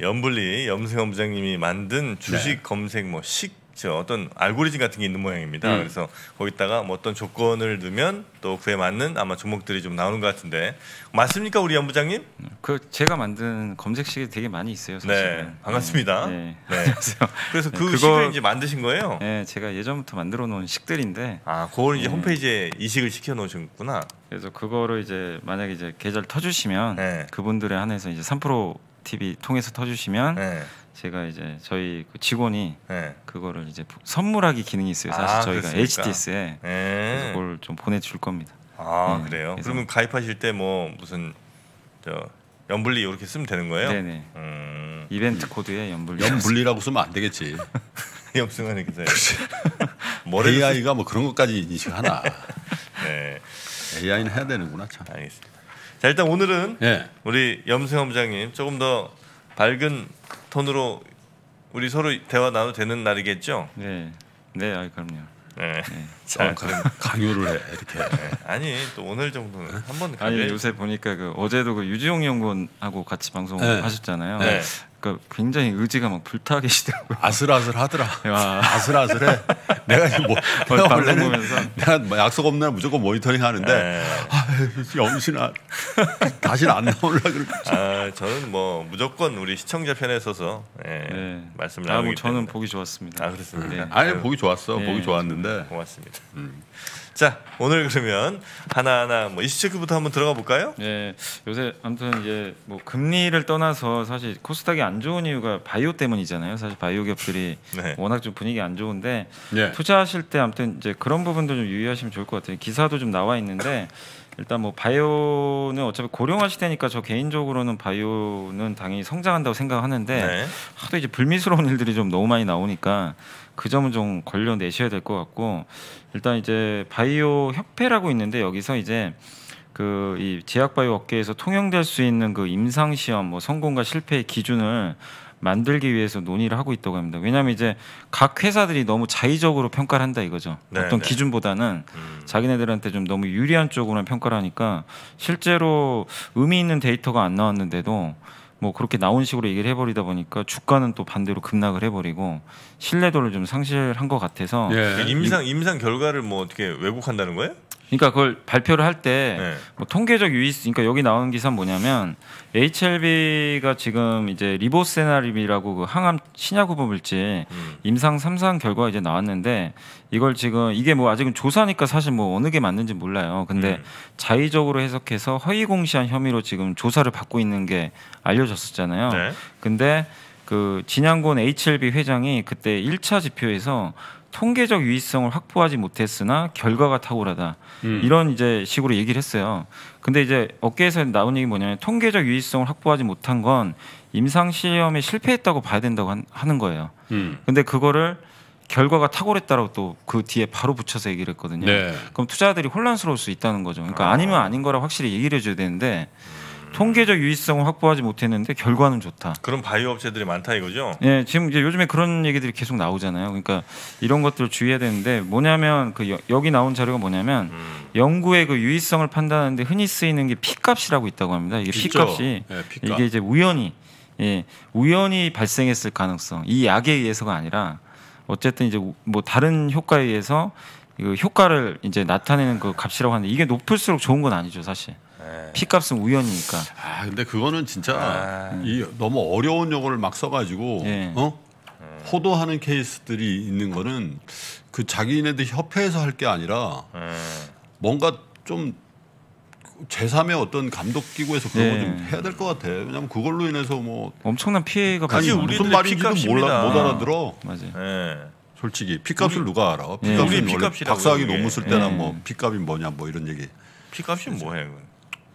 염블리 염승현 부장님이 만든 주식 검색 뭐 식 저 어떤 알고리즘 같은 게 있는 모양입니다. 음. 그래서 거기다가 뭐 어떤 조건을 넣으면 또 그에 맞는 아마 종목들이 좀 나오는 것 같은데 맞습니까, 우리 염 부장님? 그 제가 만든 검색식이 되게 많이 있어요. 사실은. 네, 반갑습니다. 네. 네. 네. 안녕하세요. 그래서 네, 그 그거- 식을 이제 만드신 거예요? 네, 제가 예전부터 만들어 놓은 식들인데 아, 그걸 이제 네. 홈페이지에 이식을 시켜 놓으셨구나. 그래서 그거를 이제 만약에 이제 계좌를 터주시면 네. 그분들에 한해서 이제 3프로 TV 통해서 터주시면 네, 제가 이제 저희 그 직원이 네, 그거를 이제 부- 선물하기 기능이 있어요. 사실 아, 저희가 그렇습니까? HDS에 그래서 네. 그걸 좀 보내줄 겁니다. 아, 네, 그래요. 그러면 가입하실 때 뭐 무슨 저 염블리 이렇게 쓰면 되는 거예요? 네네. 음, 이벤트 코드에 연불 염분리라고 쓰면 안 되겠지. 염승환 기자. AI가 뭐 그런 것까지 인식하나. 네, AI는 해야 되는구나 참. 알겠습니다. 자, 일단 오늘은 예. 우리 염승환 부장님 조금 더 밝은 톤으로 우리 서로 대화 나눠도 되는 날이겠죠? 네, 네, 아 그럼요. 네. 네. 자, 어, 강- 강요를 해 이렇게. 네. 아니 또 오늘 정도는 한번 아니 요새 보니까 그 어제도 그 유지용 연구원하고 같이 방송 네. 하셨잖아요. 네. 그러니까 굉장히 의지가 막 불타 계시더라고요. 아슬아슬하더라. 와. 아슬아슬해. 내가 지금 뭐 내가 방송 원래는 보면서. 내가 뭐 약속 없는 날 무조건 모니터링 하는데 네. 아, 염신아 다시는 안 나오려 그럴 아 저는 뭐 무조건 우리 시청자 편에 서서 예, 네. 말씀을 아, 나누기 뭐 저는 때문에. 보기 좋았습니다. 아 그렇습니다. 네. 아니 보기 좋았어. 네, 보기 좋았는데 고맙습니다. 자 오늘 그러면 하나하나 뭐 이슈 체크부터 한번 들어가 볼까요? 네, 요새 아무튼 이제 뭐 금리를 떠나서 사실 코스닥이 안 좋은 이유가 바이오 때문이잖아요. 사실 바이오 기업들이 네. 워낙 좀 분위기 안 좋은데 예. 투자하실 때 아무튼 이제 그런 부분도 좀 유의하시면 좋을 것 같아요. 기사도 좀 나와 있는데 일단 뭐 바이오는 어차피 고령화 시대니까 저 개인적으로는 바이오는 당연히 성장한다고 생각하는데 네. 하도 이제 불미스러운 일들이 좀 너무 많이 나오니까 그 점은 좀 걸려 내셔야 될 것 같고 일단 이제 바이오 협회라고 있는데 여기서 이제 그 이 제약 바이오 업계에서 통용될 수 있는 그 임상 시험 뭐 성공과 실패의 기준을 만들기 위해서 논의를 하고 있다고 합니다. 왜냐하면 이제 각 회사들이 너무 자의적으로 평가를 한다 이거죠. 네, 어떤 네. 기준보다는 음. 자기네들한테 좀 너무 유리한 쪽으로만 평가를 하니까 실제로 의미 있는 데이터가 안 나왔는데도 뭐 그렇게 나온 식으로 얘기를 해버리다 보니까 주가는 또 반대로 급락을 해버리고 신뢰도를 좀 상실한 것 같아서 그 예. 임상 임상 결과를 뭐 어떻게 왜곡한다는 거예요? 그러니까 그걸 발표를 할때 네. 뭐 통계적 유의수 그러니까 여기 나오는 기사는 뭐냐면 HLB가 지금 이제 리보세나립이라고 그 항암 신약 후보 물질 음. 임상 3상 결과가 이제 나왔는데 이걸 지금 이게 뭐 아직은 조사니까 사실 뭐 어느 게 맞는지 몰라요. 근데 음. 자의적으로 해석해서 허위 공시한 혐의로 지금 조사를 받고 있는 게 알려졌었잖아요. 네. 근데 그 진양곤 HLB 회장이 그때 1차 지표에서 통계적 유의성을 확보하지 못했으나 결과가 탁월하다. 음. 이런 이제 식으로 얘기를 했어요. 근데 이제 업계에서 나온 얘기 뭐냐면 통계적 유의성을 확보하지 못한 건 임상 시험에 실패했다고 봐야 된다고 한- 하는 거예요. 음. 근데 그거를 결과가 탁월했다라고 또 그 뒤에 바로 붙여서 얘기를 했거든요. 네. 그럼 투자자들이 혼란스러울 수 있다는 거죠. 그러니까 아 니면 아닌 거라 확실히 얘기를 해줘야 되는데 통계적 유의성을 확보하지 못했는데 결과는 좋다. 그런 바이오 업체들이 많다 이거죠? 예, 지금 이제 요즘에 그런 얘기들이 계속 나오잖아요. 그러니까 이런 것들을 주의해야 되는데 뭐냐면 그 여, 여기 나온 자료가 뭐냐면 음. 연구의 그 유의성을 판단하는데 흔히 쓰이는 게 P값이라고 있다고 합니다. 이게 있죠. P값이 예. 이게 이제 우연히 예, 우연히 발생했을 가능성. 이 약에 의해서가 아니라 어쨌든 이제 우- 뭐 다른 효과에 의해서 그 효과를 이제 나타내는 그 값이라고 하는데 이게 높을수록 좋은 건 아니죠 사실. 네. 피값은 우연이니까. 아 근데 그거는 진짜 아. 이 너무 어려운 용어를 막 써가지고 예. 어 호도하는 케이스들이 있는 거는 그 자기네들 협회에서 할 게 아니라 음. 뭔가 좀 제3의 어떤 감독 기구에서 그런 예. 거좀 해야 될 것 같아. 왜냐면 그걸로 인해서 뭐 엄청난 피해가 아니 사실 발생. 무슨 말인지도. 몰라 못 알아들어. 맞아요. 네. 솔직히 피값을 누가 알아? 예. 피값은 우리 원래 박사학위. 논문 쓸 때나 예. 뭐 피값이 뭐냐 뭐 이런 얘기. 피값이 뭐해?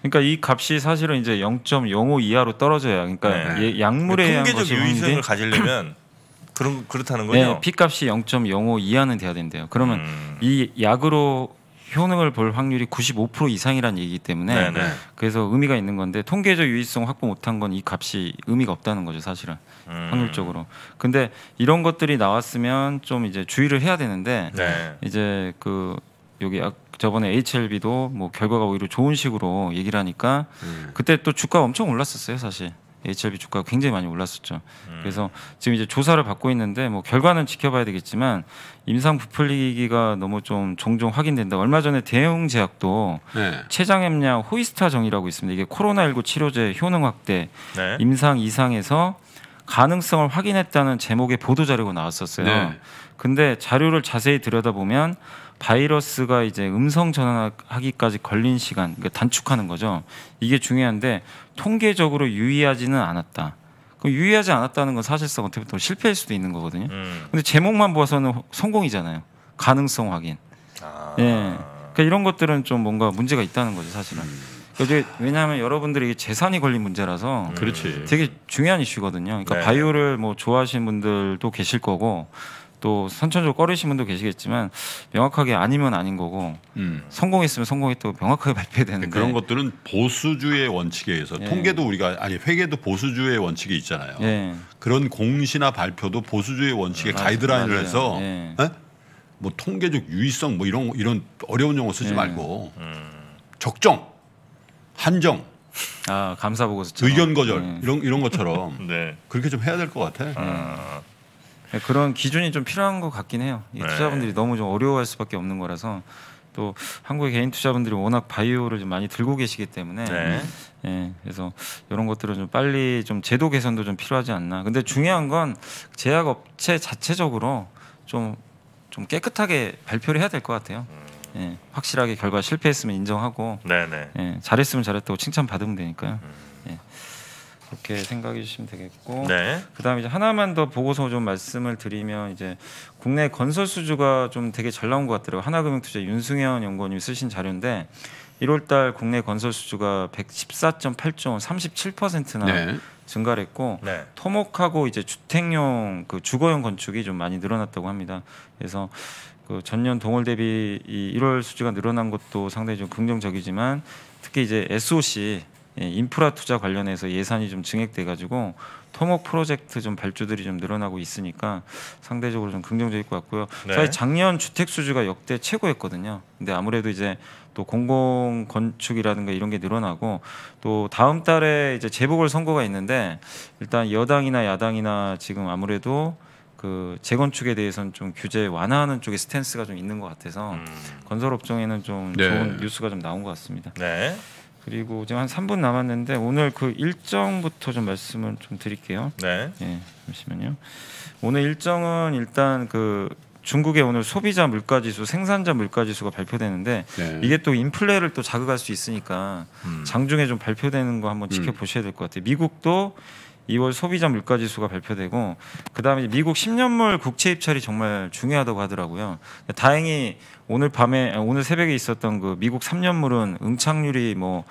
그러니까 이 값이 사실은 이제 0.05 이하로 떨어져야 그러니까 네. 예, 약물에 의한 통계적 것이 유의성을 가지려면 그런 그렇다는 거죠. 네, 피값이 0.05 이하는 돼야 된대요. 그러면 음. 이 약으로 효능을 볼 확률이 95% 이상이라는 얘기이기 때문에 네네. 그래서 의미가 있는 건데 통계적 유의성 확보 못한 건 이 값이 의미가 없다는 거죠 사실은 음. 확률적으로. 근데 이런 것들이 나왔으면 좀 이제 주의를 해야 되는데 네. 이제 그 여기 아- 저번에 HLB도 뭐 결과가 오히려 좋은 식으로 얘기를 하니까 음. 그때 또 주가가 엄청 올랐었어요 사실 HLB 주가가 굉장히 많이 올랐었죠. 음. 그래서 지금 이제 조사를 받고 있는데 뭐 결과는 지켜봐야 되겠지만 임상 부풀리기가 너무 좀 종종 확인된다. 얼마 전에 대웅제약도 네. 췌장염량 호이스타정이라고 있습니다. 이게 코로나19 치료제 효능 확대 네. 임상 이상에서 가능성을 확인했다는 제목의 보도 자료가 나왔었어요. 네. 근데 자료를 자세히 들여다보면 바이러스가 이제 음성 전환하기까지 걸린 시간, 그러니까 단축하는 거죠. 이게 중요한데 통계적으로 유의하지는 않았다. 그 유의하지 않았다는 건 사실상 어떻게 보면 실패일 수도 있는 거거든요. 음. 근데 제목만 봐서는 성공이잖아요. 가능성 확인. 아. 예. 그러니까 이런 것들은 좀 뭔가 문제가 있다는 거죠, 사실은. 그러니까 이게 왜냐하면 여러분들이 재산이 걸린 문제라서 그렇지. 되게 중요한 이슈거든요. 그러니까 네. 바이오를 뭐 좋아하시는 분들도 계실 거고 또 선천적으로 꺼리신 분도 계시겠지만 명확하게 아니면 아닌 거고 음. 성공했으면 성공했다고 명확하게 발표해야 되는데 그런 것들은 보수주의 원칙에 의해서 예. 통계도 우리가 아니 회계도 보수주의 원칙이 있잖아요. 예. 그런 공시나 발표도 보수주의 원칙의 맞아요. 가이드라인을 맞아요. 해서 예. 에? 뭐 통계적 유의성 뭐 이런 이런 어려운 용어 쓰지 예. 말고 음. 적정, 한정, 아 감사 보고서처럼 의견 거절 예. 이런 이런 것처럼 네. 그렇게 좀 해야 될 것 같아. 아. 네, 그런 기준이 좀 필요한 것 같긴 해요. 이 네. 투자분들이 너무 좀 어려워할 수밖에 없는 거라서 또 한국의 개인 투자분들이 워낙 바이오를 좀 많이 들고 계시기 때문에 네. 예, 그래서 이런 것들은 좀 빨리 좀 제도 개선도 좀 필요하지 않나. 근데 중요한 건 제약 업체 자체적으로 좀 좀 깨끗하게 발표를 해야 될 것 같아요. 예, 확실하게 결과 실패했으면 인정하고 네 네. 예, 잘했으면 잘했다고 칭찬 받으면 되니까요. 예, 그렇게 생각해 주시면 되겠고. 네. 그다음에 이제 하나만 더 보고서 좀 말씀을 드리면 이제 국내 건설 수주가 좀 되게 잘 나온 것 같더라고요. 하나금융투자 윤승현 연구원님이 쓰신 자료인데 1월달 국내 건설 수주가 114.8조 원, 37%나 네. 증가를 했고 네. 토목하고 이제 주택용 그 주거용 건축이 좀 많이 늘어났다고 합니다. 그래서 그 전년 동월 대비 이 1월 수주가 늘어난 것도 상당히 좀 긍정적이지만 특히 이제 SOC 예, 인프라 투자 관련해서 예산이 좀 증액돼 가지고 토목 프로젝트 좀 발주들이 좀 늘어나고 있으니까 상대적으로 좀 긍정적일 것 같고요. 네. 사실 작년 주택 수주가 역대 최고였거든요. 근데 아무래도 이제 또 공공 건축이라든가 이런 게 늘어나고 또 다음 달에 이제 재보궐 선거가 있는데 일단 여당이나 야당이나 지금 아무래도 그 재건축에 대해서는 좀 규제 완화하는 쪽의 스탠스가 좀 있는 것 같아서 음. 건설 업종에는 좀 네. 좋은 뉴스가 좀 나온 것 같습니다. 네. 그리고 지금 한 3분 남았는데 오늘 그 일정부터 좀 말씀을 좀 드릴게요. 네. 예, 잠시만요. 오늘 일정은 일단 그 중국의 오늘 소비자 물가 지수, 생산자 물가 지수가 발표되는데 네. 이게 또 인플레를 또 자극할 수 있으니까 음. 장중에 좀 발표되는 거 한번 지켜보셔야 될 것 같아요. 미국도 2월 소비자 물가 지수가 발표되고 그다음에 미국 10년물 국채 입찰이 정말 중요하다고 하더라고요. 다행히 오늘 밤에 아, 오늘 새벽에 있었던 그 미국 3년물은 응착률이 뭐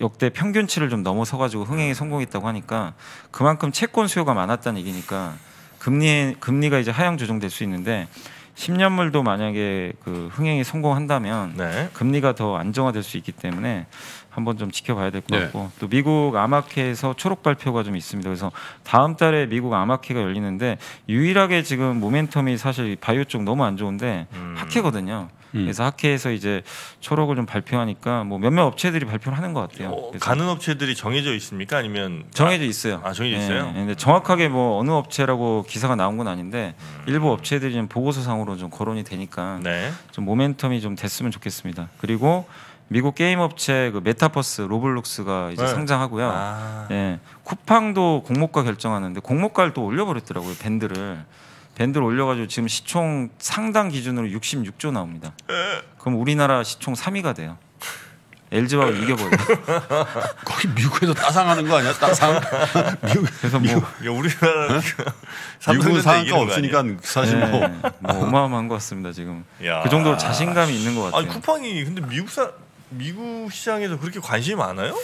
역대 평균치를 좀 넘어서 가지고 흥행에 성공했다고 하니까 그만큼 채권 수요가 많았다는 얘기니까 금리 금리가 이제 하향 조정될 수 있는데 10년물도 만약에 그 흥행에 성공한다면 네. 금리가 더 안정화될 수 있기 때문에 한번 좀 지켜봐야 될것 네. 같고 또 미국 아마케에서 초록 발표가 좀 있습니다. 그래서 다음 달에 미국 아마케가 열리는데 유일하게 지금 모멘텀이 사실 바이오 쪽 너무 안 좋은데 음. 학회거든요. 음. 그래서 학회에서 이제 초록을 좀 발표하니까 뭐 몇몇 업체들이 발표를 하는 것 같아요. 어, 가는 업체들이 정해져 있습니까? 아니면 정해져 있어요. 아, 정해져 예, 있어요? 근데 정확하게 뭐 어느 업체라고 기사가 나온 건 아닌데 음. 일부 업체들이 좀 보고서상으로 좀 거론이 되니까 네. 좀 모멘텀이 좀 됐으면 좋겠습니다. 그리고 미국 게임 업체 그 메타버스 로블록스가 이제 네. 상장하고요. 아. 예, 쿠팡도 공모가 결정하는데 공모가를 또 올려버렸더라고요 밴드를 밴드를 올려가지고 지금 시총 상당 기준으로 66조 나옵니다. 그럼 우리나라 시총 3위가 돼요. LG화학 이겨버려. 거기 미국에서 따상하는 거 아니야? 따상. 미국, 그래서 뭐, 야, 우리나라 미국은 상한가 이기는 거 없으니까 사실 예, 뭐뭐 어마어마한 것 같습니다 지금. 야. 그 정도로 자신감이 있는 것 같아요. 아니 쿠팡이 근데 미국 사 미국 시장에서 그렇게 관심이 많아요?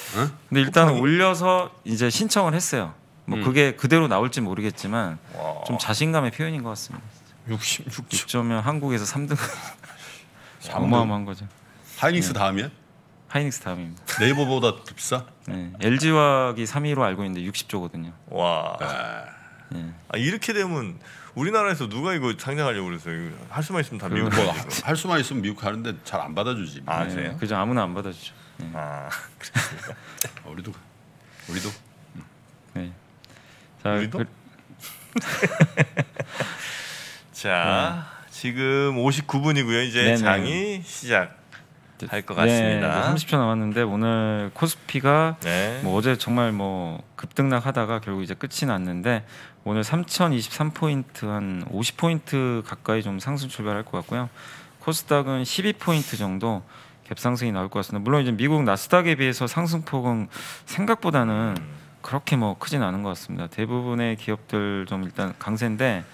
근데 일단 은 쿠팡이? 올려서 이제 신청을 했어요. 뭐 음. 그게 그대로 나올지 모르겠지만 와. 좀 자신감의 표현인 것 같습니다. 66조. 6조면 한국에서 3등 삼등. 어마어마한 거죠. 하이닉스 다음이야? 하이닉스 다음입니다. 네이버보다 더 비싸? 네. LG화학이 3위로 알고 있는데 60조거든요. 와. 아, 예. 아, 이렇게 되면 우리나라에서 누가 이거 상장하려고 그랬어요? 할 수만 있으면 다 미국 뭐. 할 수만 있으면 미국 가는데 잘 안 받아주지. 아, 네. 그래요? 그죠 아무나 안 받아주죠. 네. 아, 우리도 우리도 네. 자, 우리도? 그, 자 지금 59분이고요. 이제 네네. 장이 시작 할 것 같습니다. 네, 30초 남았는데 오늘 코스피가 네. 뭐 어제 정말 뭐 급등락하다가 결국 이제 끝이 났는데 오늘 3,023 포인트 한 50 포인트 가까이 좀 상승 출발할 것 같고요. 코스닥은 12 포인트 정도 갭 상승이 나올 것 같습니다. 물론 이제 미국 나스닥에 비해서 상승폭은 생각보다는 그렇게 뭐 크진 않은 것 같습니다. 대부분의 기업들 좀 일단 강세인데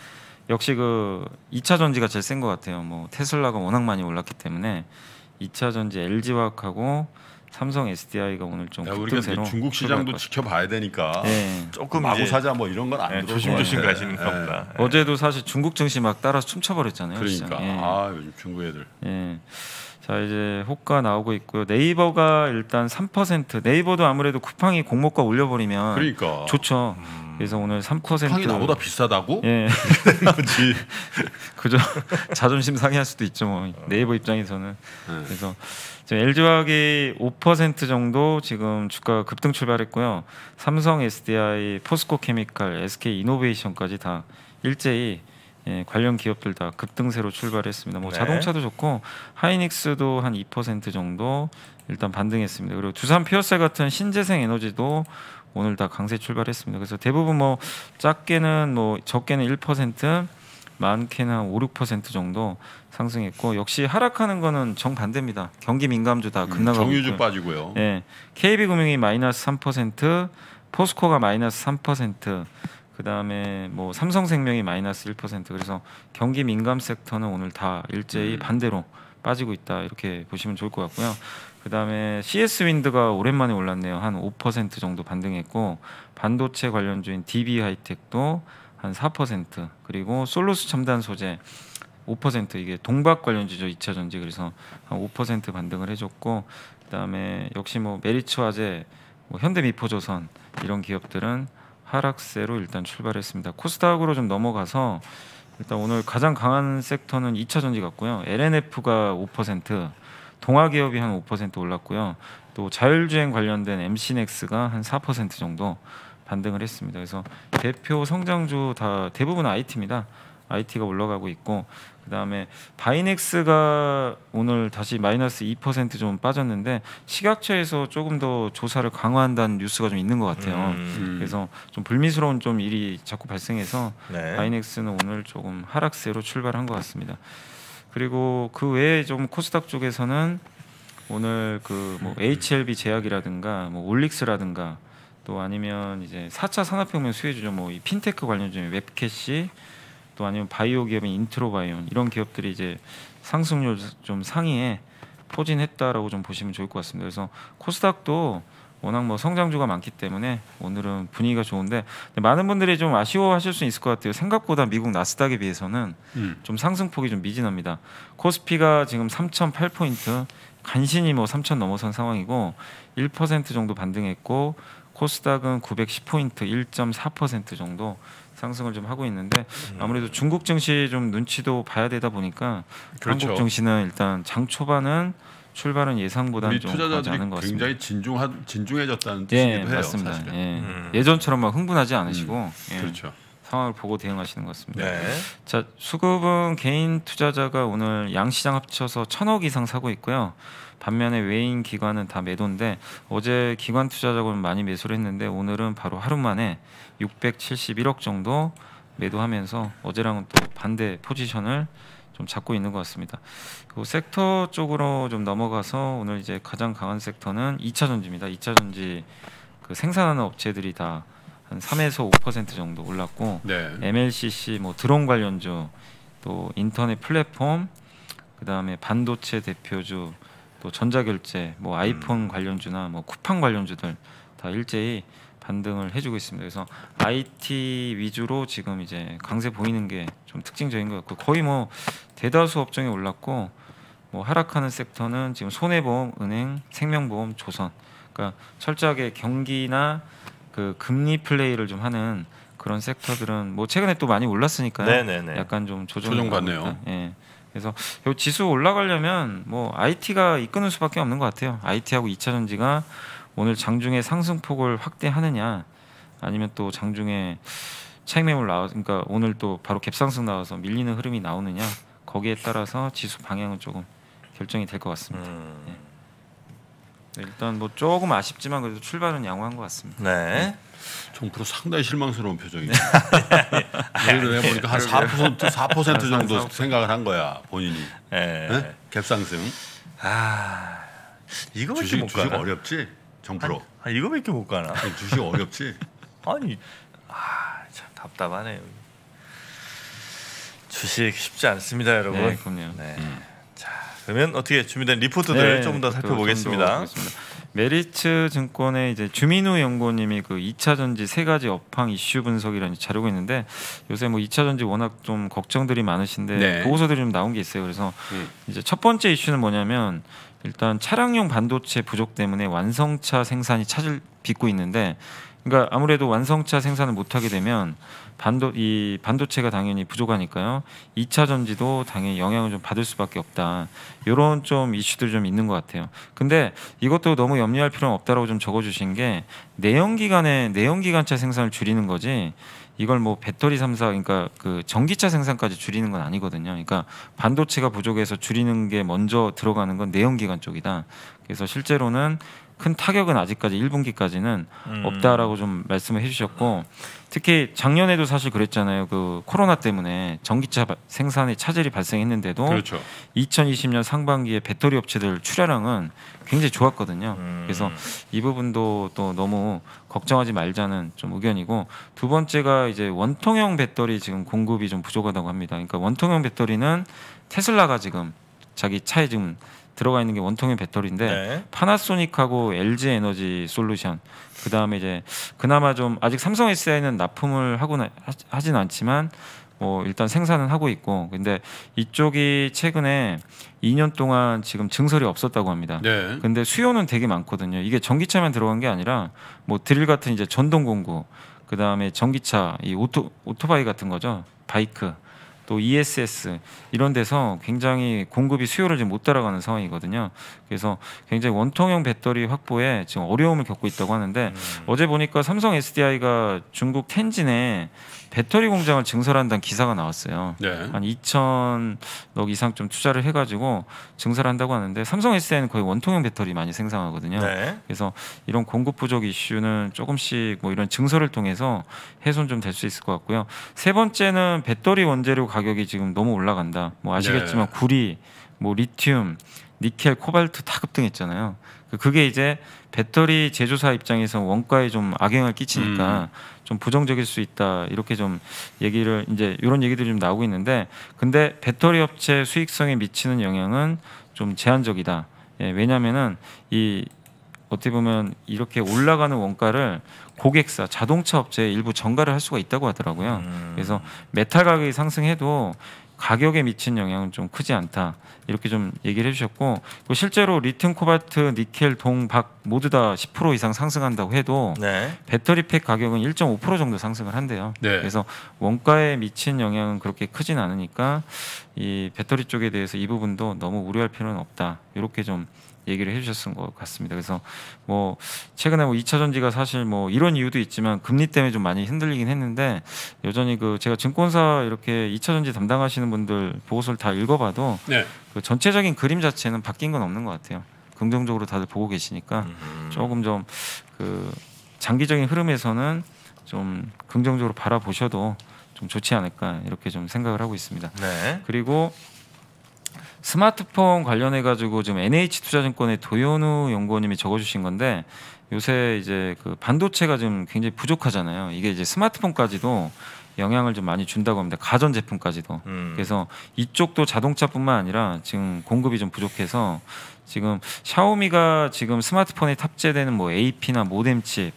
역시 그 2차 전지가 제일 센 것 같아요. 뭐 테슬라가 워낙 많이 올랐기 때문에 2차 전지 LG화학하고 삼성 SDI가 오늘 좀 야, 우리가 중국 시장도 것 지켜봐야 되니까 네. 조금 마구 사자 뭐 이런 건안 네, 들어. 조심조심 가시는 겁니다. 네. 어제도 사실 중국 증시 막 따라서 춤춰버렸잖아요. 그러니까. 예. 아 요즘 중국 애들 예. 자 이제 호가 나오고 있고요. 네이버가 일단 3% 네이버도 아무래도 쿠팡이 공모가 올려버리면 그러니까 좋죠. 음. 그래서 오늘 3% 팡이 나보다 비싸다고? 예, 그렇지. 그죠. 자존심 상해할 수도 있죠. 뭐 네이버 입장에서는 네. 그래서 지금 LG화학이 5% 정도 지금 주가 급등 출발했고요. 삼성, SDI, 포스코 케미칼, SK 이노베이션까지 다 일제히 예, 관련 기업들 다 급등세로 출발했습니다. 뭐 네. 자동차도 좋고 하이닉스도 한 2% 정도 일단 반등했습니다. 그리고 두산 피어셀 같은 신재생 에너지도 오늘 다 강세 출발했습니다. 그래서 대부분 뭐 작게는 뭐 적게는 1%, 많게는 한 5, 6% 정도 상승했고 역시 하락하는 거는 정반대입니다. 경기 민감주 다 급락하고 정유주 있고요. 빠지고요. 예, KB금융이 마이너스 3%, 포스코가 마이너스 3%, 그 다음에 뭐 삼성생명이 마이너스 1%. 그래서 경기 민감 섹터는 오늘 다 일제히 음. 반대로 빠지고 있다 이렇게 보시면 좋을 것 같고요. 그 다음에 CS 윈드가 오랜만에 올랐네요. 한 5% 정도 반등했고 반도체 관련주인 DB 하이텍도 한 4% 그리고 솔로스 첨단 소재 5% 이게 동박 관련주죠 2차 전지 그래서 한 5% 반등을 해줬고 그 다음에 역시 뭐 메리츠 화재, 뭐 현대미포조선 이런 기업들은 하락세로 일단 출발했습니다. 코스닥으로 좀 넘어가서 일단 오늘 가장 강한 섹터는 2차 전지 같고요. LNF가 5%, 동아기업이 한 5% 올랐고요. 또 자율주행 관련된 MC넥스가 한 4% 정도 반등을 했습니다. 그래서 대표 성장주 다 대부분 IT입니다. IT가 올라가고 있고 그다음에 바이넥스가 오늘 다시 마이너스 2%좀 빠졌는데 식약처에서 조금 더 조사를 강화한다는 뉴스가 좀 있는 것 같아요. 음. 음. 그래서 좀 불미스러운 좀 일이 자꾸 발생해서 네. 바이넥스는 오늘 조금 하락세로 출발한 것 같습니다. 그리고 그 외에 좀 코스닥 쪽에서는 오늘 그 뭐 HLB 제약이라든가 뭐 올릭스라든가 또 아니면 이제 4차 산업혁명 수혜주죠. 뭐 이 핀테크 관련 중에 웹캐시 또 아니면 바이오 기업인 인트론바이오 이런 기업들이 이제 상승률 좀 상위에 포진했다라고 좀 보시면 좋을 것 같습니다. 그래서 코스닥도 워낙 뭐 성장주가 많기 때문에 오늘은 분위기가 좋은데 많은 분들이 좀 아쉬워하실 수 있을 것 같아요. 생각보다 미국 나스닥에 비해서는 음. 좀 상승폭이 좀 미진합니다. 코스피가 지금 3,008 포인트, 간신히 뭐 3,000 넘어선 상황이고 1% 정도 반등했고 코스닥은 910포인트, 1.4% 정도 상승을 좀 하고 있는데 음. 아무래도 중국 증시 좀 눈치도 봐야 되다 보니까 그렇죠. 한국 증시는 일단 장 초반은 출발은 예상보다는 좀 가지 않은 것 같습니다. 굉장히 진중하, 진중해졌다는 예, 뜻이기도 해요. 맞습니다. 사실은. 예. 음. 예전처럼 막 흥분하지 않으시고 예, 그렇죠. 상황을 보고 대응하시는 것 같습니다. 네. 자 수급은 개인 투자자가 오늘 양 시장 합쳐서 천억 이상 사고 있고요. 반면에 외인 기관은 다 매도인데 어제 기관 투자자는 많이 매수를 했는데 오늘은 바로 하루 만에 671억 정도 매도하면서 어제랑은 또 반대 포지션을 좀 잡고 있는 것 같습니다. 그 섹터 쪽으로 좀 넘어가서 오늘 이제 가장 강한 섹터는 2차 전지입니다. 2차 전지 그 생산하는 업체들이 다 한 3에서 5% 정도 올랐고 네. MLCC 뭐 드론 관련주 또 인터넷 플랫폼 그다음에 반도체 대표주 또 전자결제 뭐 아이폰 관련주나 뭐 쿠팡 관련주들 다 일제히 반등을 해주고 있습니다. 그래서 IT 위주로 지금 이제 강세 보이는 게 좀 특징적인 것 같고 거의 뭐 대다수 업종이 올랐고 뭐 하락하는 섹터는 지금 손해보험, 은행, 생명보험, 조선. 그러니까 철저하게 경기나 그 금리 플레이를 좀 하는 그런 섹터들은 뭐 최근에 또 많이 올랐으니까요. 네네네. 약간 좀 조정 조정받네요. 예. 그래서 요 지수 올라가려면 뭐 IT가 이끄는 수밖에 없는 것 같아요. IT하고 2차 전지가 오늘 장중에 상승폭을 확대하느냐 아니면 또 장중에 차익 매물 나와 그러니까 오늘 또 바로 갭상승 나와서 밀리는 흐름이 나오느냐 거기에 따라서 지수 방향은 조금 결정이 될 것 같습니다. 음. 네, 일단 뭐 조금 아쉽지만 그래도 출발은 양호한 것 같습니다. 네. 정프로 상당히 실망스러운 표정이에요. 내가 보니까 한 4% 4% 정도. 생각을 한 거야 본인이. 네. 네? 갭상승. 아 이거밖에 주식 못 주식 가나? 어렵지? 정프로. 아 이거밖에 못 가나? 주식 어렵지? 아니 아참 답답하네요. 주식 쉽지 않습니다, 여러분. 네, 그럼요. 네. 자 그러면 어떻게 준비된 리포트들 네, 조금 더 살펴보겠습니다. 메리츠 증권의 이제 주민우 연구원님이 그 2차 전지 세 가지 업황 이슈 분석이라는 자료가 있는데 요새 뭐 2차 전지 워낙 좀 걱정들이 많으신데 네. 보고서들이 좀 나온 게 있어요. 그래서 음. 이제 첫 번째 이슈는 뭐냐면 일단 차량용 반도체 부족 때문에 완성차 생산이 차질 빚고 있는데 그러니까 아무래도 완성차 생산을 못 하게 되면 반도 이 반도체가 당연히 부족하니까요. 2차 전지도 당연히 영향을 좀 받을 수밖에 없다. 이런 좀 이슈들이 좀 있는 것 같아요. 근데 이것도 너무 염려할 필요는 없다라고 좀 적어주신 게 내연기관의 내연기관차 생산을 줄이는 거지. 이걸 뭐 배터리 3사 그러니까 그 전기차 생산까지 줄이는 건 아니거든요. 그러니까 반도체가 부족해서 줄이는 게 먼저 들어가는 건 내연기관 쪽이다. 그래서 실제로는 큰 타격은 아직까지 1분기까지는 음. 없다라고 좀 말씀을 해주셨고 특히 작년에도 사실 그랬잖아요. 그 코로나 때문에 전기차 바- 생산에 차질이 발생했는데도 그렇죠. 2020년 상반기에 배터리 업체들 출하량은 굉장히 좋았거든요. 음. 그래서 이 부분도 또 너무 걱정하지 말자는 좀 의견이고 두 번째가 이제 원통형 배터리 지금 공급이 좀 부족하다고 합니다. 그러니까 원통형 배터리는 테슬라가 지금 자기 차에 지금 들어가 있는 게 원통형 배터리인데 네. 파나소닉하고 LG 에너지 솔루션 그 다음에 이제 그나마 좀 아직 삼성 SDI는 납품을 하고는 하- 하진 않지만 뭐 일단 생산은 하고 있고 근데 이쪽이 최근에 2년 동안 지금 증설이 없었다고 합니다. 네. 근데 수요는 되게 많거든요. 이게 전기차만 들어간 게 아니라 뭐 드릴 같은 이제 전동 공구, 그 다음에 전기차, 이 오토 오토바이 같은 거죠, 바이크, 또 ESS 이런 데서 굉장히 공급이 수요를 지금 못 따라가는 상황이거든요. 그래서 굉장히 원통형 배터리 확보에 지금 어려움을 겪고 있다고 하는데 어제 보니까 삼성 SDI가 중국 텐진에 배터리 공장을 증설한다는 기사가 나왔어요. 네. 한 2천억 이상 좀 투자를 해가지고 증설한다고 하는데 삼성 SDI는 거의 원통형 배터리 많이 생산하거든요. 네. 그래서 이런 공급 부족 이슈는 조금씩 뭐 이런 증설을 통해서 해소는 좀될 수 있을 것 같고요. 세 번째는 배터리 원재료 가격이 지금 너무 올라간다. 뭐 아시겠지만 네. 구리, 뭐 리튬, 니켈, 코발트 다 급등했잖아요. 그- 그게 이제 배터리 제조사 입장에서 원가에 좀 악영향을 끼치니까 좀 부정적일 수 있다 이렇게 좀 얘기를 이제 이런 얘기들이 좀 나오고 있는데 근데 배터리 업체 수익성에 미치는 영향은 좀 제한적이다. 예, 왜냐하면은 이 어떻게 보면 이렇게 올라가는 원가를 고객사 자동차 업체에 일부 전가를 할 수가 있다고 하더라고요. 음. 그래서 메탈 가격이 상승해도 가격에 미친 영향은 좀 크지 않다. 이렇게 좀 얘기를 해주셨고 또 실제로 리튬, 코발트, 니켈, 동박 모두 다 10% 이상 상승한다고 해도 네. 배터리 팩 가격은 1.5% 정도 상승을 한대요. 네. 그래서 원가에 미친 영향은 그렇게 크진 않으니까 이 배터리 쪽에 대해서 이 부분도 너무 우려할 필요는 없다. 이렇게 좀 얘기를 해주셨은 것 같습니다. 그래서 뭐 최근에 뭐 2차 전지가 사실 뭐 이런 이유도 있지만 금리 때문에 좀 많이 흔들리긴 했는데 여전히 그 제가 증권사 이렇게 2차 전지 담당하시는 분들 보고서를 다 읽어봐도 네. 그 전체적인 그림 자체는 바뀐 건 없는 것 같아요. 긍정적으로 다들 보고 계시니까 음. 조금 좀 그 장기적인 흐름에서는 좀 긍정적으로 바라보셔도 좀 좋지 않을까 이렇게 좀 생각을 하고 있습니다. 네. 그리고 스마트폰 관련해 가지고 지금 NH투자증권의 도현우 연구원님이 적어주신 건데 요새 이제 그 반도체가 좀 굉장히 부족하잖아요. 이게 이제 스마트폰까지도 영향을 좀 많이 준다고 합니다. 가전 제품까지도. 음. 그래서 이쪽도 자동차뿐만 아니라 지금 공급이 좀 부족해서 지금 샤오미가 지금 스마트폰에 탑재되는 뭐 AP나 모뎀 칩,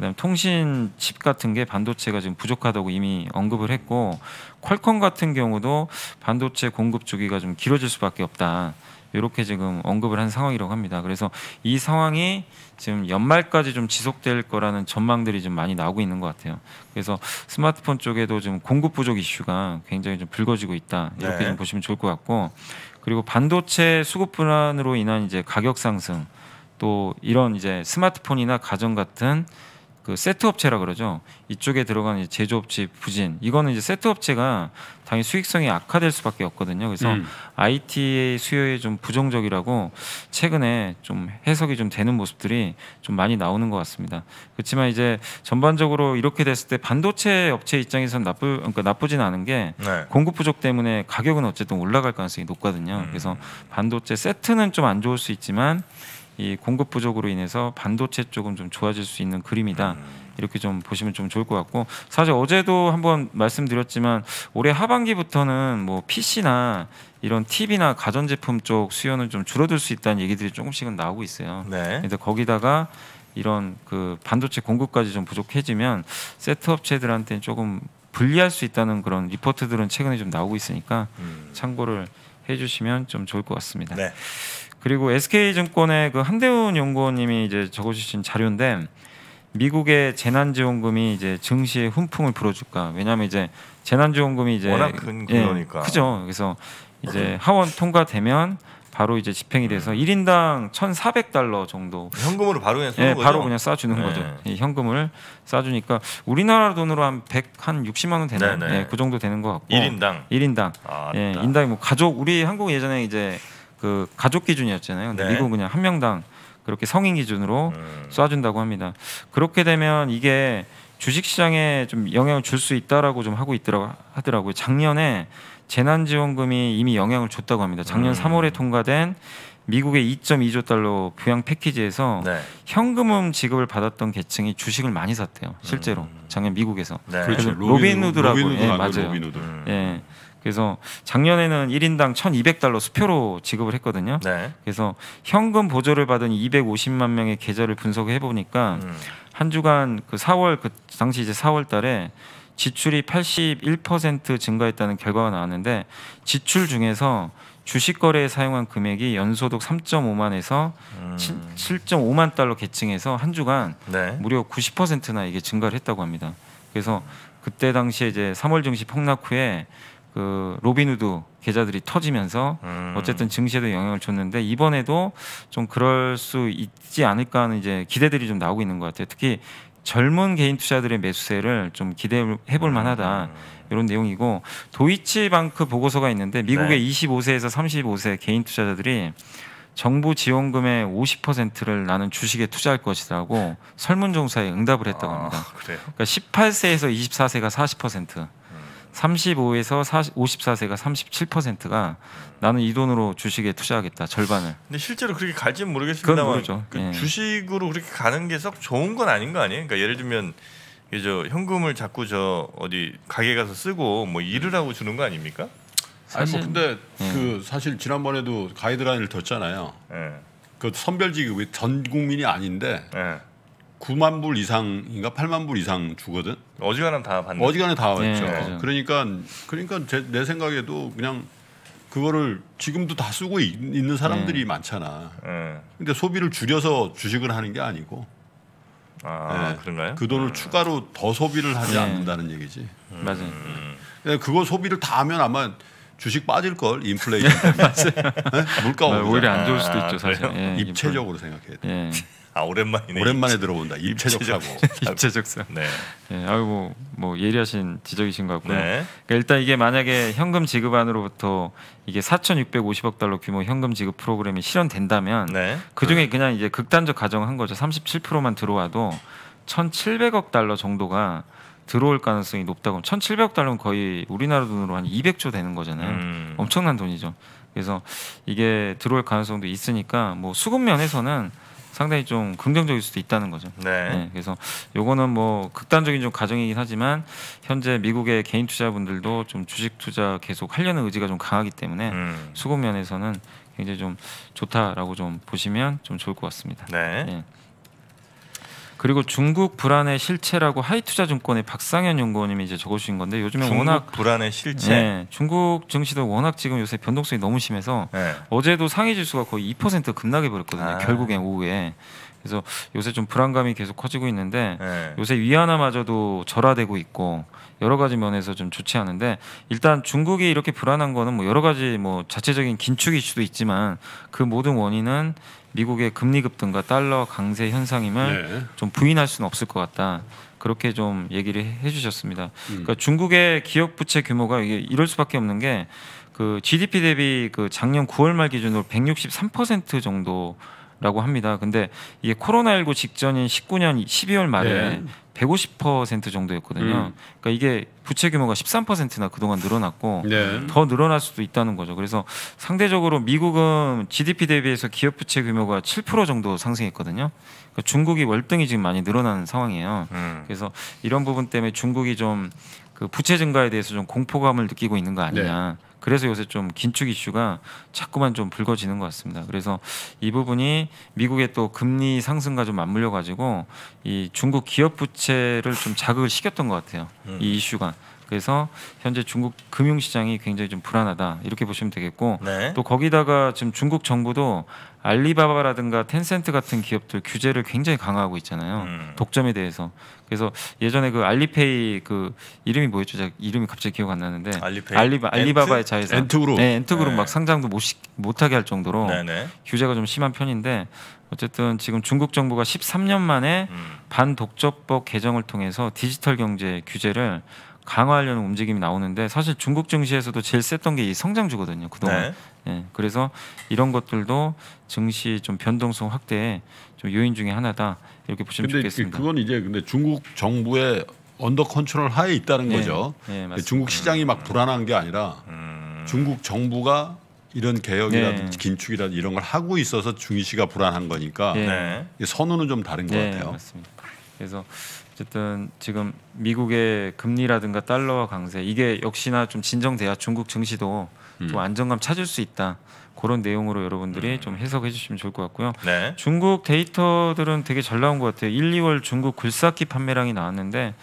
그다음 통신 칩 같은 게 반도체가 지금 부족하다고 이미 언급을 했고 퀄컴 같은 경우도 반도체 공급 주기가 좀 길어질 수밖에 없다. 이렇게 지금 언급을 한 상황이라고 합니다. 그래서 이 상황이 지금 연말까지 좀 지속될 거라는 전망들이 좀 많이 나오고 있는 것 같아요. 그래서 스마트폰 쪽에도 좀 공급 부족 이슈가 굉장히 좀 불거지고 있다. 이렇게 네. 좀 보시면 좋을 것 같고 그리고 반도체 수급 불안으로 인한 이제 가격 상승 또 이런 이제 스마트폰이나 가전 같은 그 세트 업체라 그러죠. 이쪽에 들어가는 제조업체 부진. 이거는 이제 세트 업체가 당연히 수익성이 악화될 수밖에 없거든요. 그래서 음. IT의 수요에 좀 부정적이라고 최근에 좀 해석이 좀 되는 모습들이 좀 많이 나오는 것 같습니다. 그렇지만 이제 전반적으로 이렇게 됐을 때 반도체 업체 입장에서는 나쁘 그러니까 나쁘진 않은 게 네. 공급 부족 때문에 가격은 어쨌든 올라갈 가능성이 높거든요. 음. 그래서 반도체 세트는 좀 안 좋을 수 있지만 이 공급 부족으로 인해서 반도체 쪽은 좀 좋아질 수 있는 그림이다. 음. 이렇게 좀 보시면 좀 좋을 것 같고 사실 어제도 한번 말씀드렸지만 올해 하반기부터는 뭐 PC나 이런 TV나 가전제품 쪽 수요는 좀 줄어들 수 있다는 얘기들이 조금씩은 나오고 있어요. 네. 근데 거기다가 이런 그 반도체 공급까지 좀 부족해지면 세트 업체들한테는 조금 불리할 수 있다는 그런 리포트들은 최근에 좀 나오고 있으니까 음. 참고를 해주시면 좀 좋을 것 같습니다. 네. 그리고 SK증권의 그 한대훈 연구원님이 이제 적어주신 자료인데 미국의 재난지원금이 이제 증시에 훈풍을 불어줄까? 왜냐하면 이제 재난지원금이 이제 워낙 큰 예, 그거니까. 크죠. 그래서 이제 하원 통과되면 바로 이제 집행이 돼서 1인당 1,400달러 정도 현금으로 바로 그냥 예. 바로 그냥 쏴 주는 네. 거죠. 이 현금을 쏴 주니까 우리나라 돈으로 한 100, 한 60만 원 되나요? 네, 네. 예, 그 정도 되는 것 같고 1인당. 1인당 아, 예, 딱. 인당이 뭐 가족 우리 한국 예전에 이제 그 가족 기준이었잖아요. 근데 네. 미국은 그냥 한 명당 그렇게 성인 기준으로 음. 쏴준다고 합니다. 그렇게 되면 이게 주식 시장에 좀 영향을 줄 수 있다라고 좀 하고 있더라고 하더라고요. 작년에 재난지원금이 이미 영향을 줬다고 합니다. 작년 음. 3월에 통과된 미국의 2.2조 달러 부양 패키지에서 네. 현금음 지급을 받았던 계층이 주식을 많이 샀대요. 실제로 음. 작년 미국에서. 네. 그래서 로빈 후드라고, 예, 맞아요. 로빈 후드. 음. 예. 그래서 작년에는 1인당 1,200달러 수표로 지급을 했거든요. 네. 그래서 현금 보조를 받은 250만 명의 계좌를 분석해 보니까 음. 한 주간 그 4월 그 당시 이제 4월 달에 지출이 81% 증가했다는 결과가 나왔는데 지출 중에서 주식 거래에 사용한 금액이 연소득 3.5만에서 음. 7.5만 달러 계층에서 한 주간 네. 무려 90%나 이게 증가를 했다고 합니다. 그래서 그때 당시에 이제 3월 증시 폭락 후에 그 로빈후드 계좌들이 터지면서 음. 어쨌든 증시에도 영향을 줬는데 이번에도 좀 그럴 수 있지 않을까 하는 이제 기대들이 좀 나오고 있는 것 같아요. 특히 젊은 개인 투자들의 매수세를 좀 기대해 볼 만하다. 음. 이런 내용이고 도이치방크 보고서가 있는데 미국의 네. 25세에서 35세 개인 투자자들이 정부 지원금의 50%를 나는 주식에 투자할 것이라고 설문조사에 응답을 했다고 합니다. 아, 그래요. 그러니까 18세에서 24세가 40%, 35에서 40, 54세가 37%가 나는 이 돈으로 주식에 투자하겠다 절반을. 근데 실제로 그렇게 갈지는 모르겠습니다만 모르죠. 그 예. 주식으로 그렇게 가는 게 썩 좋은 건 아닌 거 아니에요? 그러니까 예를 들면 저 현금을 자꾸 저 어디 가게 가서 쓰고 뭐 일을 하고 주는 거 아닙니까? 아니 뭐 사실- 근데 예. 그 사실 지난번에도 가이드라인을 뒀잖아요. 예. 그 선별 지급이 전 국민이 아닌데 예. 9만 불 이상인가 8만 불 이상 주거든. 어지간하면 다 받는. 어지간해 다 왔죠. 네, 그죠. 그러니까 그러니까 제, 내 생각에도 그냥 그거를 지금도 다 쓰고 있, 는 사람들이 많잖아. 예. 근데 소비를 줄여서 주식을 하는 게 아니고 아 네. 그런가요? 그 돈을 추가로 더 소비를 하지 네. 않는다는 얘기지. 맞아요. 음. 근데 그거 소비를 다 하면 아마 주식 빠질 걸 인플레이션. 네? 물가 아. 오히려 안 좋을 수도 아, 있죠 사실. 그래요? 예, 입체적으로 생각해야 돼. 예, 아 오랜만이네. 오랜만에 들어본다. 입체적 사고. 입체적 사. 네. 예, 아이고 뭐 예리하신 지적이신 것 같고요. 네. 그러니까 일단 이게 만약에 현금 지급안으로부터 이게 4,650억 달러 규모 현금 지급 프로그램이 실현된다면 네. 그 중에 그냥 이제 극단적 가정한 거죠. 37%만 들어와도 1,700억 달러 정도가 들어올 가능성이 높다고. 1,700억 달러는 거의 우리나라 돈으로 한 200조 되는 거잖아요. 음. 엄청난 돈이죠. 그래서 이게 들어올 가능성도 있으니까 뭐 수급 면에서는 상당히 좀 긍정적일 수도 있다는 거죠. 네. 네, 그래서 요거는 뭐 극단적인 좀 가정이긴 하지만 현재 미국의 개인 투자분들도 좀 주식 투자 계속 하려는 의지가 좀 강하기 때문에 음. 수급 면에서는 굉장히 좀 좋다라고 좀 보시면 좀 좋을 것 같습니다. 네. 예. 그리고 중국 불안의 실체라고 하이투자증권의 박상현 연구원님이 이제 적어주신 건데 요즘에 중국 워낙 불안의 실체. 네, 중국 증시도 워낙 지금 요새 변동성이 너무 심해서 네. 어제도 상위 지수가 거의 2% 급락해 버렸거든요. 아. 결국엔 오후에. 그래서 요새 좀 불안감이 계속 커지고 있는데 네. 요새 위안화마저도 절하되고 있고 여러 가지 면에서 좀 좋지 않은데 일단 중국이 이렇게 불안한 거는 뭐 여러 가지 뭐 자체적인 긴축 이슈도 있지만 그 모든 원인은 미국의 금리 급등과 달러 강세 현상임을 네. 좀 부인할 수는 없을 것 같다. 그렇게 좀 얘기를 해- 해주셨습니다. 음. 그러니까 중국의 기업 부채 규모가 이게 이럴 수밖에 없는 게 그 GDP 대비 그 작년 9월 말 기준으로 163% 정도 라고 합니다. 근데 이게 코로나19 직전인 19년 12월 말에 네. 150% 정도였거든요. 음. 그러니까 이게 부채 규모가 13%나 그동안 늘어났고 네. 더 늘어날 수도 있다는 거죠. 그래서 상대적으로 미국은 GDP 대비해서 기업 부채 규모가 7% 정도 상승했거든요. 그러니까 중국이 월등히 지금 많이 늘어나는 상황이에요. 음. 그래서 이런 부분 때문에 중국이 좀 그 부채 증가에 대해서 좀 공포감을 느끼고 있는 거 아니냐. 그래서 요새 좀 긴축 이슈가 자꾸만 좀 불거지는 것 같습니다. 그래서 이 부분이 미국의 또 금리 상승과 좀 맞물려 가지고 이 중국 기업 부채를 좀 자극을 시켰던 것 같아요. 음. 이 이슈가. 그래서 현재 중국 금융 시장이 굉장히 좀 불안하다 이렇게 보시면 되겠고 네. 또 거기다가 지금 중국 정부도 알리바바라든가 텐센트 같은 기업들 규제를 굉장히 강화하고 있잖아요. 음. 독점에 대해서. 그래서 예전에 그 알리페이 그 이름이 뭐였죠? 제가 이름이 갑자기 기억 안 나는데 알리페이? 알리바 알리바바의 앤트? 자회사 앤트그룹. 네, 앤트그룹 네. 막 상장도 못 시, 못하게 할 정도로 네네. 규제가 좀 심한 편인데 어쨌든 지금 중국 정부가 13년 만에 음. 반독점법 개정을 통해서 디지털 경제 규제를 강화하려는 움직임이 나오는데 사실 중국 증시에서도 제일 셌던 게 이 성장주거든요. 그동안. 네. 예, 그래서 이런 것들도 증시 좀 변동성 확대에 좀 요인 중에 하나다 이렇게 보시면 근데 좋겠습니다. 그건 이제 근데 중국 정부의 under control 하에 있다는 네. 거죠. 네. 중국 시장이 막 불안한 게 아니라 음. 중국 정부가 이런 개혁이라든지 네. 긴축이라든지 이런 걸 하고 있어서 중시가 불안한 거니까 네. 선호는 좀 다른 것 네, 같아요. 맞습니다. 그래서 어쨌든 지금 미국의 금리라든가 달러와 강세 이게 역시나 좀 진정돼야 중국 증시도 음. 좀 안정감 찾을 수 있다. 그런 내용으로 여러분들이 좀 해석해 주시면 좋을 것 같고요. 네. 중국 데이터들은 되게 잘 나온 것 같아요. 1, 2월 중국 굴삭기 판매량이 나왔는데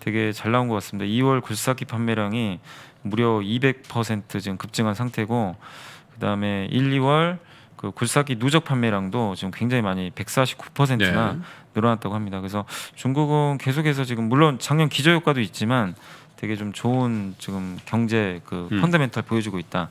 되게 잘 나온 것 같습니다. 2월 굴삭기 판매량이 무려 200% 지금 급증한 상태고 그다음에 1, 2월 그 굴삭기 누적 판매량도 지금 굉장히 많이 149%나 네. 늘어났다고 합니다. 그래서 중국은 계속해서 지금 물론 작년 기저 효과도 있지만 되게 좀 좋은 지금 경제 그 음. 펀더멘탈 보여주고 있다.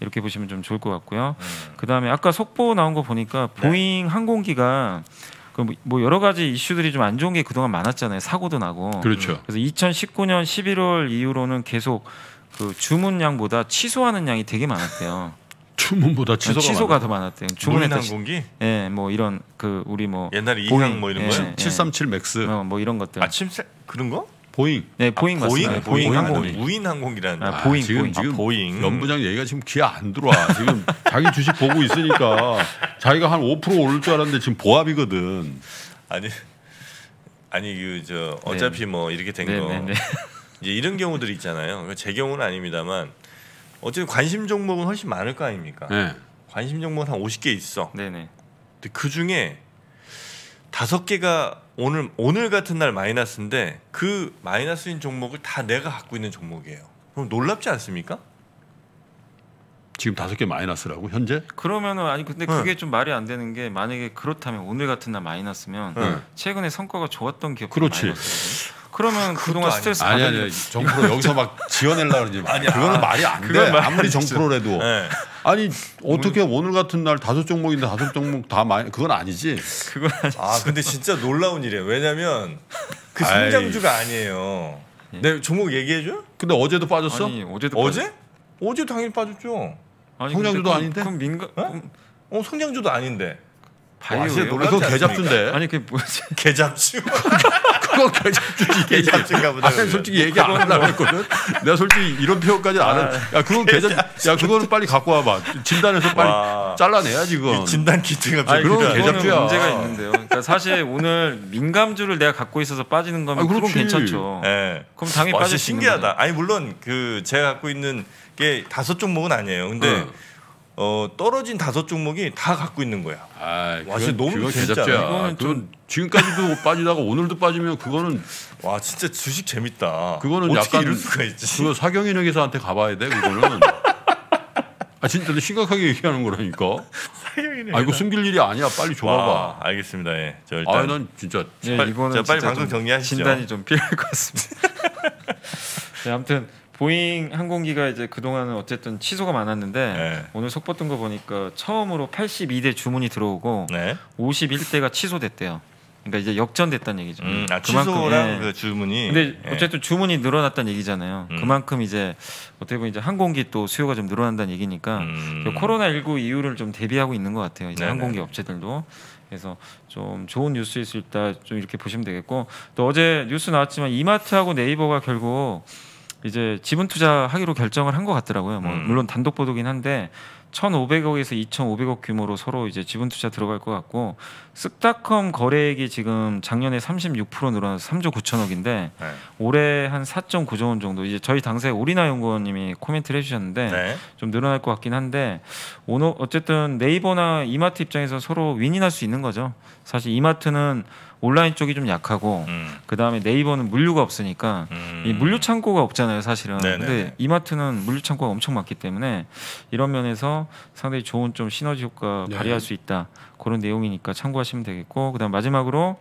이렇게 보시면 좀 좋을 것 같고요. 음. 그 다음에 아까 속보 나온 거 보니까 네. 보잉 항공기가 그뭐 여러 가지 이슈들이 좀 안 좋은 게 그동안 많았잖아요. 사고도 나고. 그렇죠. 그래서 2019년 11월 이후로는 계속 그 주문량보다 취소하는 양이 되게 많았대요. 주문보다 취소가, 취소가 많아요. 더 많았대요. 무인 주문했다. 항공기? 예, 뭐 이런 그 우리 뭐 옛날에 이항 뭐 이런 예. 거요? 737 맥스 어, 뭐 이런 것들. 아 침새 그런 거? 보잉. 네, 보잉 아, 보잉 맞습니다. 보잉, 보잉. 항공기. 무인 항공기라는. 아, 아, 보잉, 지금 보잉. 지금 아, 보잉. 염부장 얘기가 지금 귀에 안 들어와. 지금 자기 주식 보고 있으니까 자기가 한 5% 오를 줄 알았는데 지금 보합이거든. 아니 아니 그저 어차피 뭐 이렇게 된 네, 거 네, 네. 이제 이런 경우들이 있잖아요. 제 경우는 아닙니다만 어쨌든 관심 종목은 훨씬 많을 거 아닙니까? 네. 관심 종목은 한 50개 있어. 네, 네. 근데 그 중에 다섯 개가 오늘 오늘 같은 날 마이너스인데 그 마이너스인 종목을 다 내가 갖고 있는 종목이에요. 그럼 놀랍지 않습니까? 지금 다섯 개 마이너스라고 현재? 그러면은 아니 근데 네. 그게 좀 말이 안 되는 게 만약에 그렇다면 오늘 같은 날 마이너스면 네. 최근에 성과가 좋았던 기업 그렇지. 마이너스거든요. 그러면 그것도 그동안 아니- 스트레스 아니 아니 정프로 여기서 막 지어내려 그러지 마. 아니야. 그거는 말이 안 돼. 아무리. 정프로라도. 네. 아니 어떻게 오늘 같은 날 다섯 종목인데 다섯 종목 다 마이 그건 아니지. 그건 아니- 아 근데 진짜 놀라운 일이에요. 왜냐면 그. 성장주가 아니에요. 내 종목 얘기해 줘? 근데 어제도 빠졌어? 아니 어제도 어제? 어제 당연히 빠졌죠. 아니, 성장주도 아닌데? 그럼 민간 어? 어 성장주도 아닌데. 와, 진짜 않습니까? 개잡준데. 아니 그게 뭐지? 개잡주. 그거 개잡주지. 개잡주인가 보다. 아니, 솔직히 얘기 안 하려고 했거든. 내가 솔직히 이런 표현까지 안 해. 야, 그건 개잡, 야, 그거는 빨리 갖고 와봐. 진단해서 빨리 와. 잘라내야지, 그건. 진단 키트가 아니 필요하네. 개잡주야. 문제가 있는데요. 그러니까 사실 오늘 민감주를 내가 갖고 있어서 빠지는 거면 아, 그건. 괜찮죠. 예. 그럼 당연히 와, 빠질 수 있는 신기하다. 아니 물론 그 제가 갖고 있는 게 다섯 종목은 아니에요. 근데 응. 어, 떨어진 다섯 종목이 다 갖고 있는 거야. 아, 와, 진짜 너무. 않아? 이거는 그건 지금까지도 빠지다가 오늘도 빠지면 그거는 와 진짜 주식 재밌다. 그거는 어떻게 약간 이럴 수가 있지? 그거 사경인 회계사한테 가봐야 돼, 그거는. 아, 진짜 심각하게 얘기하는 거라니까. 아, 이거 숨길 일이 아니야. 빨리 줘봐봐. 와, 알겠습니다. 예. 저 일단 아, 난 진짜 네, 빨리- 이거는 자, 빨리 방송 좀 정리하시죠. 진단이 좀 필요할 것 같습니다. 네, 아무튼 보잉 항공기가 이제 그동안은 어쨌든 취소가 많았는데 네. 오늘 속보 뜬 거 보니까 처음으로 82대 주문이 들어오고 네. 51대가 취소됐대요. 그러니까 이제 역전됐다는 얘기죠. 음, 아, 그만큼, 취소랑 예. 그 주문이. 근데 예. 어쨌든 주문이 늘어났다는 얘기잖아요. 음. 그만큼 이제 어떻게 보면 이제 항공기 또 수요가 좀 늘어난다는 얘기니까 음. 코로나 19 이후를 좀 대비하고 있는 것 같아요. 이제 네네. 항공기 업체들도 그래서 좀 좋은 뉴스일 수 있다 좀 이렇게 보시면 되겠고 또 어제 뉴스 나왔지만 이마트하고 네이버가 결국 이제 지분 투자하기로 결정을 한 것 같더라고요. 뭐 음. 물론 단독 보도긴 한데 1,500억에서 2,500억 규모로 서로 이제 지분 투자 들어갈 것 같고 쓱닷컴 거래액이 지금 작년에 36% 늘어나서 3조 9천억인데 네. 올해 한 4.9조 원 정도 이제 저희 당사에 오리나 연구원님이 코멘트를 해주셨는데 네. 좀 늘어날 것 같긴 한데 오늘 어쨌든 네이버나 이마트 입장에서 서로 윈윈할 수 있는 거죠. 사실 이마트는 온라인 쪽이 좀 약하고 음. 그 다음에 네이버는 물류가 없으니까 음. 이 물류 창고가 없잖아요, 사실은. 네네네. 근데 이마트는 물류 창고가 엄청 많기 때문에 이런 면에서 상당히 좋은 좀 시너지 효과 네. 발휘할 수 있다 그런 내용이니까 참고하시면 되겠고 그다음 마지막으로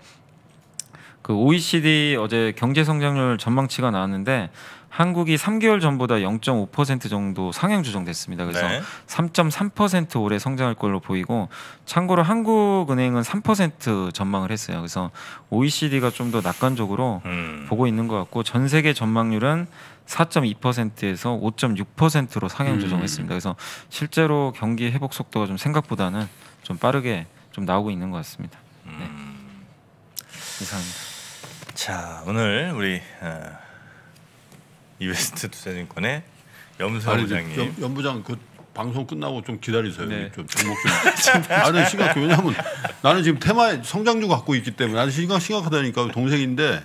그 OECD 어제 경제 성장률 전망치가 나왔는데 한국이 3개월 전보다 0.5% 정도 상향 조정됐습니다. 그래서 네. 3.3% 올해 성장할 걸로 보이고 참고로 한국은행은 3% 전망을 했어요. 그래서 OECD가 좀 더 낙관적으로 음. 보고 있는 것 같고 전 세계 전망률은 4.2%에서 5.6%로 상향 음. 조정했습니다. 그래서 실제로 경기 회복 속도가 좀 생각보다는 좀 빠르게 좀 나오고 있는 것 같습니다. 네. 이상입니다. 자 오늘 우리 어, 이베스트 투자증권의 아니, 부장님. 연, 연 부장 그 방송 끝나고 좀 기다리세요. 네. 좀 종목 좀. 나는 심각해. 왜냐하면 나는 지금 테마에 성장주 갖고 있기 때문에 나는 심각 심각하다니까 동생인데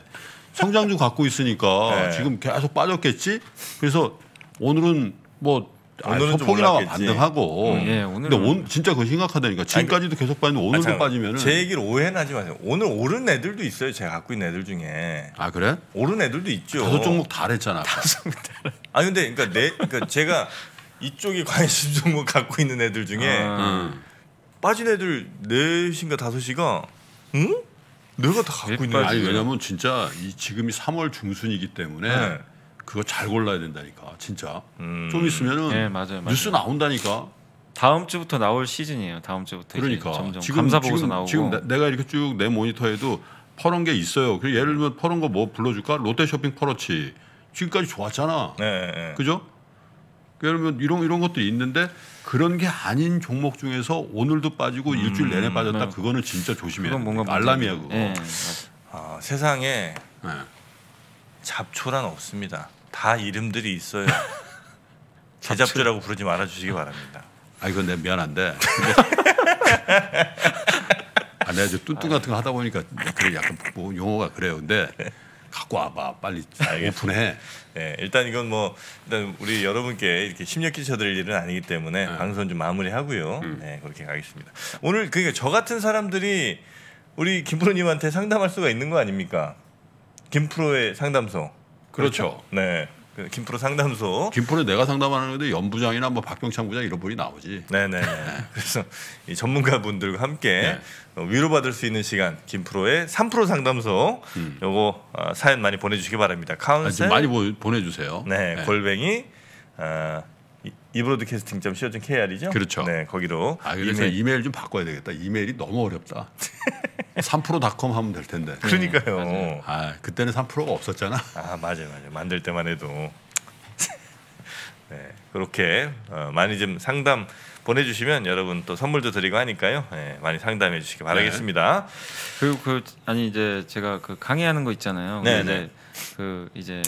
성장주 갖고 있으니까 네. 지금 계속 빠졌겠지. 그래서 오늘은 뭐 오늘은 좀 소폭이나마. 반등하고. 음, 예, 오늘은- 근데 온, 진짜 그거 심각하다니까. 지금까지도 계속 빠지는데 아, 오늘도 잠깐만. 빠지면은. 제 얘기를 오해는 하지 마세요. 오늘 오른 애들도 있어요. 제가 갖고 있는 애들 중에 아 그래? 오른 애들도 있죠. 다섯 종목 다 했잖아. 아 근데 그러니까 내 그러니까 제가 이쪽에 관심 종목 갖고 있는 애들 중에 아, 응. 빠진 애들 넷인가 다섯이가 응? 내가 다 갖고 있는 아니. 왜냐면 진짜 이 지금이 3월 중순이기 때문에 네. 그거 잘 골라야 된다니까 진짜 음. 좀 있으면은 네, 맞아요, 맞아요. 뉴스 나온다니까 다음 주부터 나올 시즌이에요. 다음 주부터 그러니까 점점 지금 감사 보고서 지금, 나오고 지금 내- 내가 이렇게 쭉 내 모니터에도 퍼런 게 있어요. 그 예를 들면 퍼런 거 뭐 불러줄까? 롯데 쇼핑 퍼렇지 지금까지 좋았잖아. 네, 네. 그죠? 예를 들면 이런 이런 것들이 있는데 그런 게 아닌 종목 중에서 오늘도 빠지고 일주일 내내 빠졌다. 네. 그거는 진짜 조심해야 돼. 뭔가 알람이야. 그거. 네. 아, 세상에 네. 잡초란 없습니다. 다 이름들이 있어요. 제잡주라고 부르지 말아 주시기 바랍니다. 아 이건 내가 미안한데. 아, 내가 이제 뚠뚠 같은 거 하다 보니까 그래 약간 뭐 용어가 그래요. 근데 갖고 와봐 빨리 오픈해. 네, 일단 이건 뭐 일단 우리 여러분께 이렇게 심력 끼쳐드릴 일은 아니기 때문에 네. 방송 좀 마무리하고요. 네, 그렇게 가겠습니다. 오늘 그러니까 저 같은 사람들이 우리 김프로님한테 상담할 수가 있는 거 아닙니까? 김프로의 상담소. 그렇죠. 네. 그 김프로 상담소. 김포에 내가 상담하는 건데 연부장이나 뭐 박병창 부장 이런 분이 나오지. 네네. 그래서 이 전문가분들과 함께 어, 위로받을 수 있는 시간 김프로의 3프로 상담소. 음. 요거 어, 사연 많이 보내주시기 바랍니다. 아니, 카운셀 좀 많이 보, 보내주세요. 네, 골뱅이 어, 이브로드캐스팅.co.kr이죠. 그렇죠. 네, 거기로 아 그래서 이메일. 이메일. 좀 바꿔야 되겠다. 이메일이 너무 어렵다. 3%닷컴 하면 될 텐데. 그러니까요. 아 그때는 3%가 없었잖아. 아 맞아요, 맞아요. 만들 때만 해도 네 그렇게 어, 많이 좀 상담 보내주시면 여러분 또 선물도 드리고 하니까요. 네, 많이 상담해 주시기 바라겠습니다. 그리고 그 아니 이제 제가 그 강의하는 거 있잖아요. 네, 네. 이제 그 이제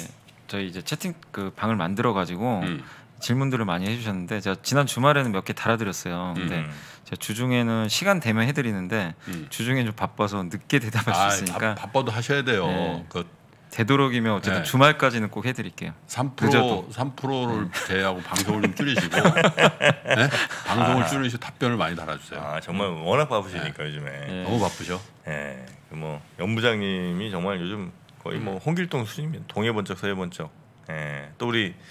저희 이제 채팅 그 방을 만들어 가지고 음. 질문들을 많이 해주셨는데 제가 지난 주말에는 몇 개 달아드렸어요. 근데 음. 제가 주중에는 시간 되면 해드리는데 음. 주중에 좀 바빠서 늦게 대답할 아, 수 있으니까 바, 바빠도 하셔야 돼요. 네. 그 되도록이면 어쨌든 네. 주말까지는 꼭 해드릴게요. 3% 늦어도. 3%를 제외하고 방송을 좀 줄이시고 네? 방송을 줄이시고 답변을 많이 달아주세요. 아 정말 워낙 바쁘시니까 요즘에. 예. 너무 바쁘죠. 예, 그뭐 연부장님이 정말 요즘 거의 뭐 홍길동 수준입니다. 동해 번쩍 서해 번쩍. 예, 또 우리 어,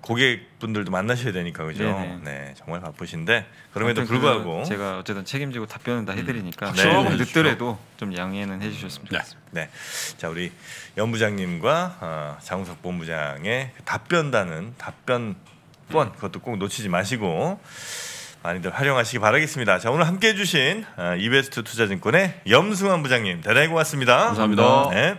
고객분들도 만나셔야 되니까 그죠. 네네. 네, 정말 바쁘신데 그럼에도 아무튼 불구하고 그 제가 어쨌든 책임지고 답변은 다 해드리니까 네, 조금 네. 늦더라도 좀 양해는 해주셨으면 네. 좋겠습니다. 네, 자 우리 연부장님과 어, 장우석 본부장의 그 답변단은 답변권 그것도 꼭 놓치지 마시고 많이들 활용하시기 바라겠습니다. 자 오늘 함께해 주신 어, 이베스트 투자증권의 염승환 부장님 대단히 고맙습니다. 감사합니다. 네.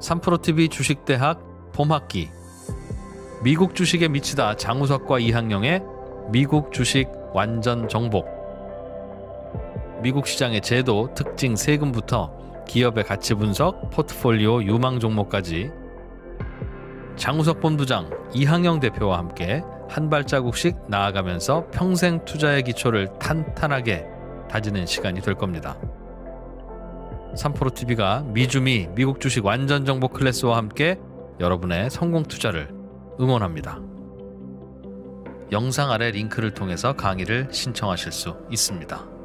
3프로TV 주식대학 봄학기. 미국 주식에 미치다 장우석과 이항영의 미국 주식 완전 정복. 미국 시장의 제도, 특징, 세금부터 기업의 가치 분석, 포트폴리오 유망 종목까지. 장우석 본부장, 이항영 대표와 함께 한 발자국씩 나아가면서 평생 투자의 기초를 탄탄하게 다지는 시간이 될 겁니다. 3프로TV가 미주미 미국 주식 완전 정보 클래스와 함께 여러분의 성공 투자를 응원합니다. 영상 아래 링크를 통해서 강의를 신청하실 수 있습니다.